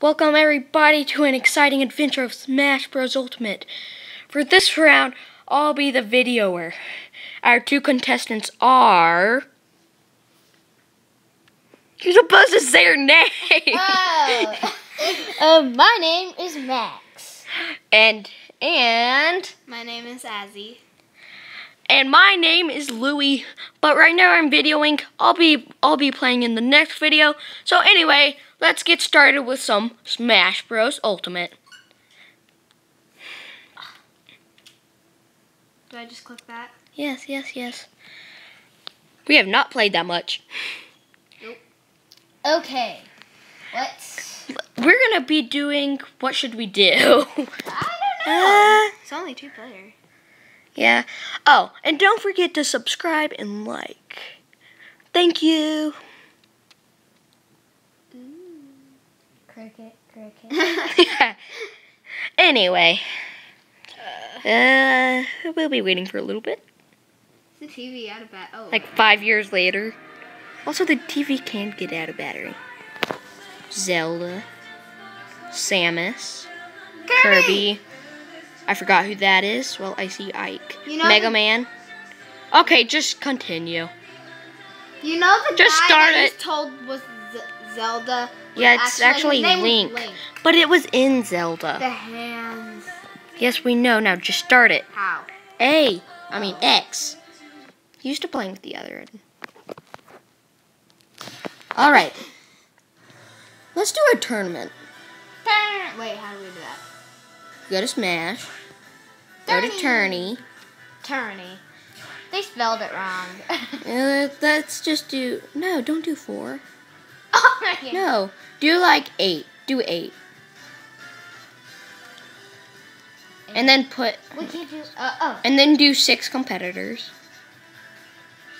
Welcome everybody to an exciting adventure of Smash Bros. Ultimate. For this round, I'll be the videoer. Our two contestants are... You're supposed to say your name! Oh. um, my name is Max. and, and, My name is Azzy. and my name is Louie. But right now I'm videoing. I'll be, I'll be playing in the next video. So anyway, let's get started with some Smash Bros. Ultimate. Do I just click that? Yes, yes, yes. We have not played that much. Nope. Okay. Let's. We're gonna be doing what should we do? I don't Uh, it's only two player. yeah. Oh, and don't forget to subscribe and like. Thank you. Cricket, cricket. anyway, uh, we'll be waiting for a little bit, the TV out of bat. Oh. like five years later. Also, the TV can't get out of battery. Zelda, Samus, Kirby. I forgot who that is. Well, I see Ike. You know Mega Man. Okay, just continue. You know the Just guy start that it. told was Zelda. Yeah, it's actually was Link. Link. But it was in Zelda. The hands. Yes, we know. Now just start it. How? A. I mean X. Used to playing with the other end. All right. Let's do a tournament. Wait, how do we do that? You Go to Smash. Go to Tourney. Tourney. They spelled it wrong. Uh, let's just do. No, don't do four. Oh my. No, do like eight. Do eight. And then put. We can't do. Uh, oh, And then do six competitors.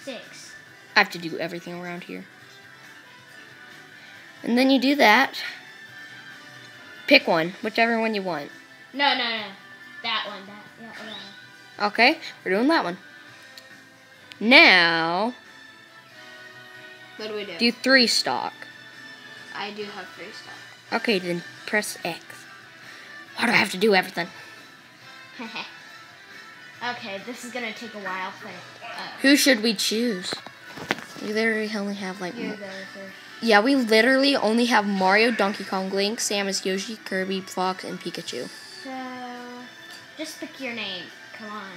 six. I have to do everything around here. And then you do that. Pick one, whichever one you want. No, no, no. That one. That. Yeah, yeah. Okay, we're doing that one. Now, What do we do? do three stock. I do have three stock. Okay, then press X. Why do I have to do everything? okay, this is gonna take a while. But, uh, Who should we choose? We literally only have like. you mo- go first. Yeah, we literally only have Mario, Donkey Kong, Link, Samus, Yoshi, Kirby, Fox, and Pikachu. So, just pick your name. Come on.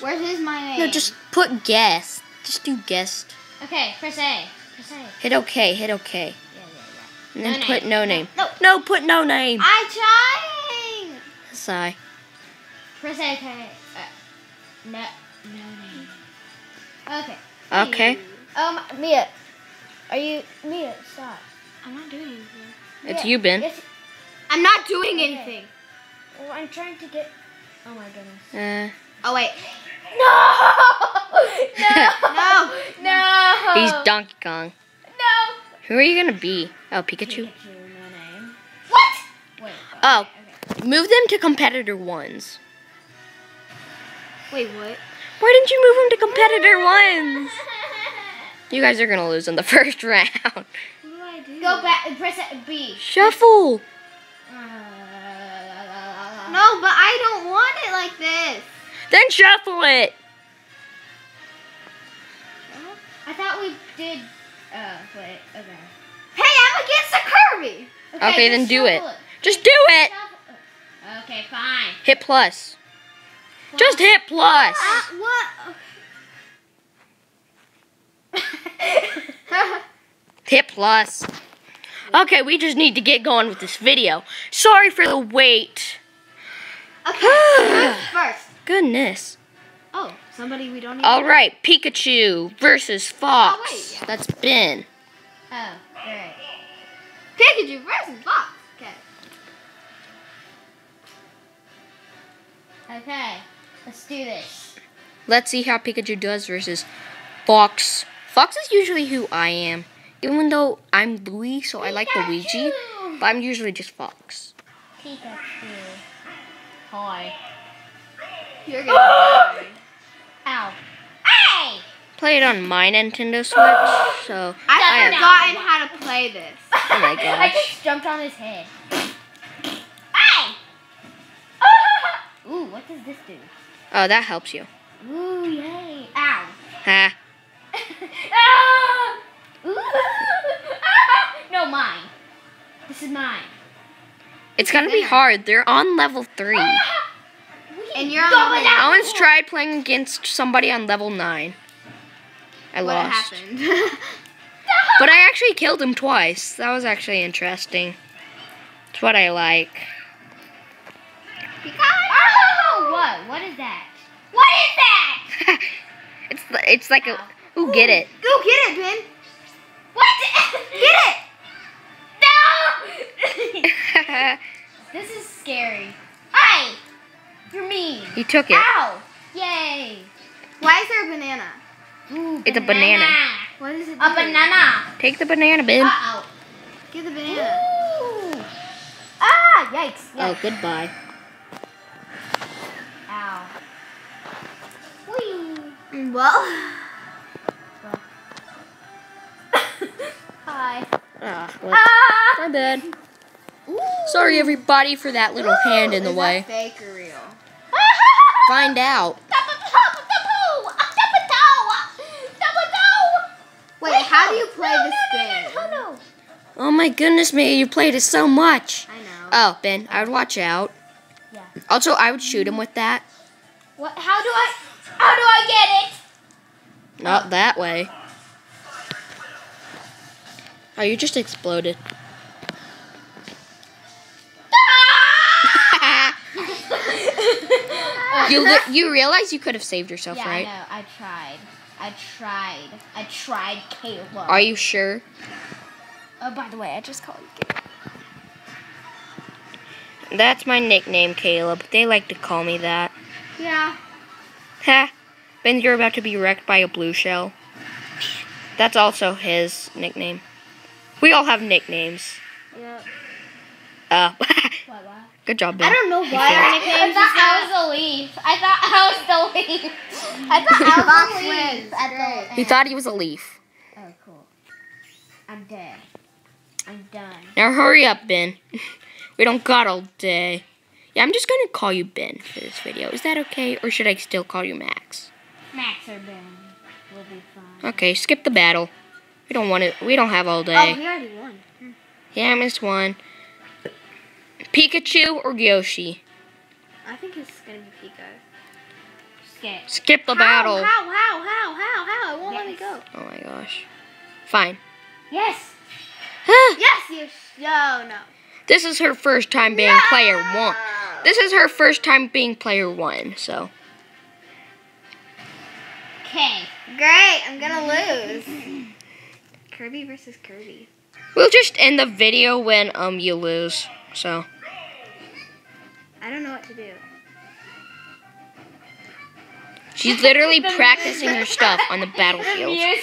Where's my name? No, just put guest. Just do guest. Okay, press A. Press A. Hit OK. Hit OK. Yeah, yeah, yeah. And then No put name. no name. No. No, put no name. I'm trying. Sigh. Press A. Okay. Uh, no, no name. Okay. Okay. You. Um, Mia, are you Mia? Stop. I'm not doing anything. It's you, Ben. Yes. I'm not doing Okay. anything. Well, I'm trying to get. Oh my goodness. Uh, Oh wait. No! He's oh. Donkey Kong. No! Who are you gonna be? Oh, Pikachu. Pikachu, no. What? Wait. Oh, Okay. move them to competitor ones. Wait, what? Why didn't you move them to competitor ones? You guys are gonna lose in the first round. What do I do? Go back and press B. Shuffle. No, but I don't want it like this. Then shuffle it. I thought we did. Uh, wait. Okay. Hey, I'm against the Kirby. Okay, then do it. shuffle Just do it. Okay, fine. Hit plus. Just hit plus. Uh, what? Hit plus. Okay, we just need to get going with this video. Sorry for the wait. okay, first. Goodness. Oh, somebody we don't. All right, Pikachu versus Fox. Oh, wait. That's Ben. Oh, alright. Pikachu versus Fox. Okay. Okay, let's do this. Let's see how Pikachu does versus Fox. Fox is usually who I am, even though I'm Louis, so I like Luigi. But I'm usually just Fox. Pikachu. Hi. You're gonna. Ow. Hey! Play it on my Nintendo Switch, so I've I have- forgotten how to play this. Oh my gosh. I just jumped on his head. Hey! Ooh, what does this do? Oh, that helps you. Ooh, yay. Ow. Ha. ah! Ah! No, mine. This is mine. It's gonna be hard. They're on level three. And you're on Go level without- I once tried playing against somebody on level nine. I What lost. happened? But I actually killed him twice. That was actually interesting. It's what I like. Oh, what? What is that? What is that? it's it's like a ooh get it. Go get it, Ben. What? Get it. No! this is scary. Hey! You're mean. you took it. Ow! Yay! Why is there a banana? Ooh, It's a banana. What is it? A do? banana. Take the banana bin. Uh-oh. Get the banana. Ooh. Ah! Yikes. Oh, goodbye. Ow. Whee! Well, Hi. Ah, well, Ah! my bad. Sorry everybody for that little hand in the way. fake or real? Find out. Wait, how do you play this game? Oh my goodness me, you played it so much. I know. Oh, Ben, I would watch out. Yeah. Also, I would shoot him with that. What? How do I? How do I get it? Not that way. Oh, you just exploded. you you realize you could have saved yourself, yeah, right? I know. I tried. I tried. I tried, Caleb. Are you sure? Oh, by the way, I just called you Caleb. That's my nickname, Caleb. They like to call me that. Yeah. Ha! Ben, you're about to be wrecked by a blue shell. That's also his nickname. We all have nicknames. Yep. Uh, What? What? Good job, Ben. I don't know why failed. our I thought. I was a leaf. I thought I was the leaf. I thought I was a leaf. At the He thought he was a leaf. Oh, cool. I'm dead. I'm done. Now hurry up, Ben. we don't got all day. Yeah, I'm just gonna call you Ben for this video. Is that okay, or should I still call you Max? Max or Ben will be fine. Okay, skip the battle. We don't want it. We don't have all day. Oh, day. he already won. Hmm. Yeah, I missed one. Pikachu or Yoshi? I think it's gonna be Pico. Skip. Skip the battle. How? How? How? How? How? It won't let me go. Oh my gosh. Fine. Yes. Yes. Yes. No. No. This is her first time being player one. This is her first time being player one, so. Okay. Great. I'm gonna lose. Kirby versus Kirby. We'll just end the video when um you lose. So I don't know what to do. she's literally practicing her stuff on the battlefield. Mia,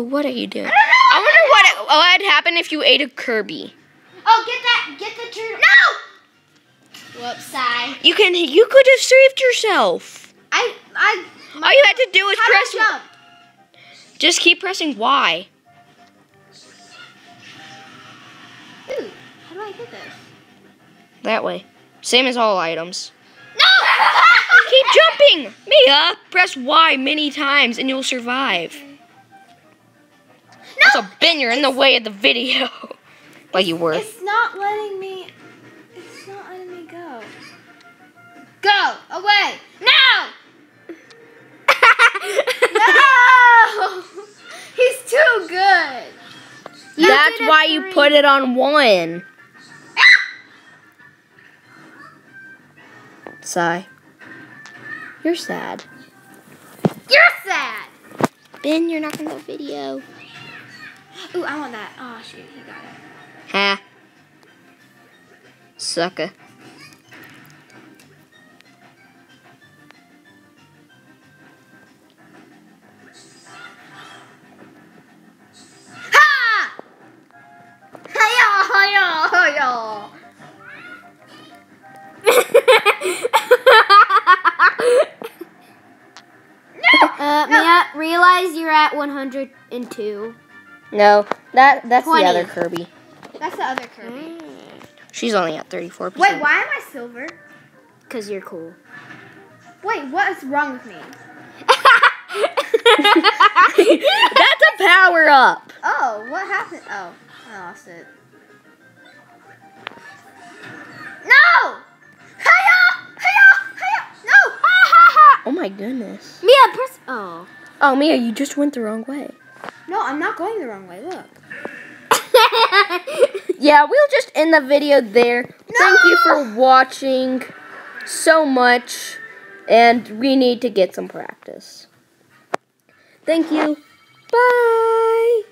what are you doing? I wonder what what would happen if you ate a Kirby. oh, get that. Get the turtle. No. Whoops. Sigh. You can you could have saved yourself. I. I. All you had to do was press. Just keep pressing Y. I get this? That way. Same as all items. No. Keep jumping! Mia, press Y many times and you'll survive. No! Also, Ben, you're in the way of the video. like you were. It's not letting me. It's not letting me go. Go away now. No. He's too good. That's why you put it on one. Sigh. You're sad. You're sad. Ben, you're not in the video. Ooh, I want that. Oh shoot, he got it. Ha. Sucker. At 102. No, that that's 20. the other Kirby. That's the other Kirby. Mm. She's only at 34%. Wait, why am I silver? Cause you're cool. Wait, what is wrong with me? That's a power up. Oh, what happened? Oh, I lost it. No! Hiya! Hiya! Hiya! No! Ha ha ha! Oh my goodness. Mia, press. Oh. Oh, Mia, you just went the wrong way. No, I'm not going the wrong way. Look. Yeah, we'll just end the video there. Thank you for watching so much. And we need to get some practice. Thank you. Bye.